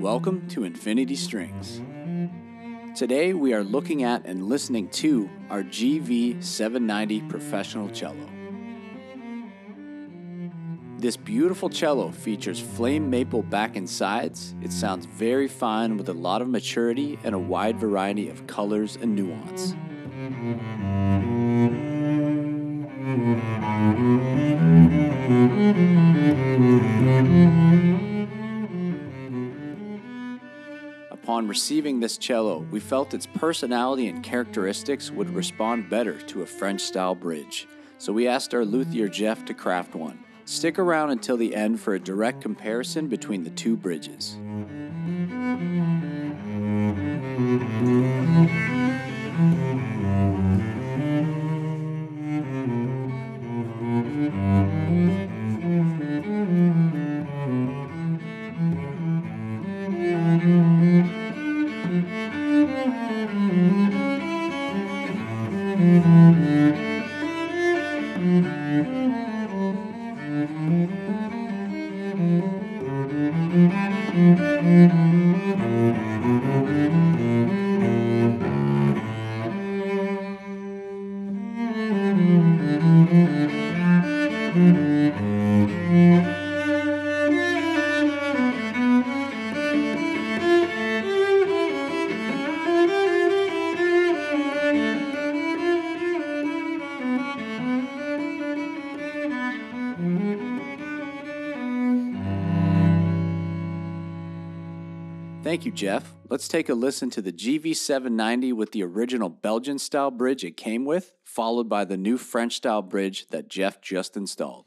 Welcome to Infiniti Strings. Today we are looking at and listening to our GV790 professional cello. This beautiful cello features flame maple back and sides. It sounds very fine with a lot of maturity and a wide variety of colors and nuance. Upon receiving this cello, we felt its personality and characteristics would respond better to a French style bridge, so we asked our luthier Jeff to craft one. Stick around until the end for a direct comparison between the two bridges. Música Thank you, Jeff. Let's take a listen to the GV790 with the original Belgian style bridge it came with, followed by the new French style bridge that Jeff just installed.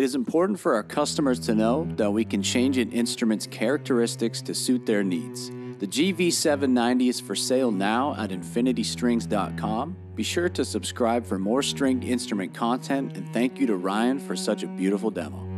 It is important for our customers to know that we can change an instrument's characteristics to suit their needs. The GV790 is for sale now at infinitistrings.com. Be sure to subscribe for more stringed instrument content and thank you to Ryan for such a beautiful demo.